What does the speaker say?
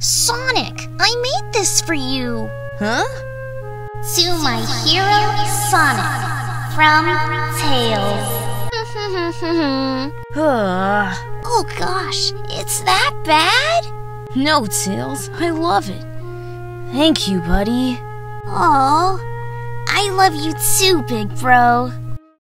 Sonic, I made this for you. Huh? To my hero, Sonic, from Tails. oh gosh, it's that bad? No, Tails, I love it. Thank you, buddy. Oh, I love you too, big bro.